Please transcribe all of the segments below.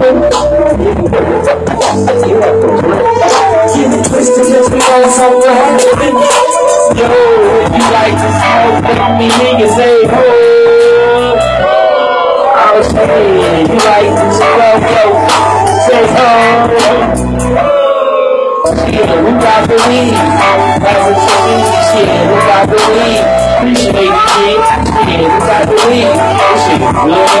Get it twisted, let's be on somewhere. Yo, if you like to smoke, then me niggas say, oh. I'll say, you like to smoke, yo, say, oh. Yeah, who got the weed? Pass it to me. Shit, who got the weed? Appreciate it. Shit, who got the weed? This shit is good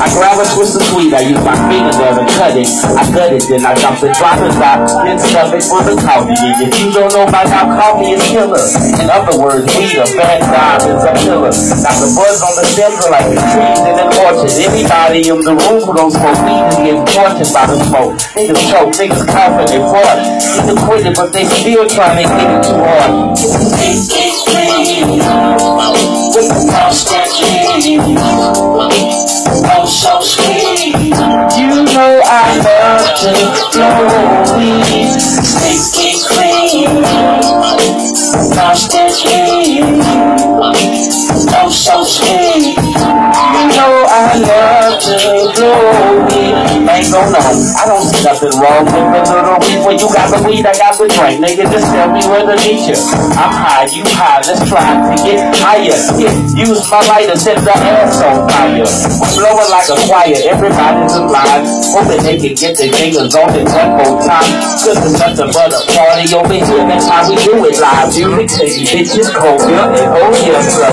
I grab a twist of sweet, I use my fingers a cut it. I cut it, then I dump the droppers out, then stuff it for the coffee. And if you don't know about how coffee is killer, in other words, weed a bad dime is a killer. Now the buzz on the stems are like the trees in an orchard. Anybody in the room who don't smoke weed is getting tortured by the smoke. Niggas choke, niggas cough and they fart. Niggas quit it, but they still trying to get it too hard. You know I love to weed. Stinky clean. Constantly. Oh, so sweet. You know I love to blow gon' know. I don't see nothing wrong with the little weed. When you got the weed, I got the drink. Nigga, just tell me where to meet you. I'm high, you high. Let's try to get higher. Yeah, use my lighter, set the ass on fire. I'm blowing like a choir. Everybody's alive. Hoping they can get their fingers on one more time. Cause it's nothing but a party over here. That's how we do it live. Music, baby, bitches, cold and oh yeah, bro.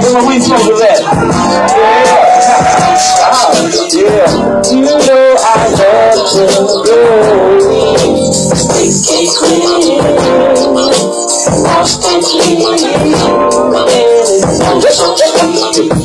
Where my weed smoker at? yeah. You know I love to go. Things get Just, just, just.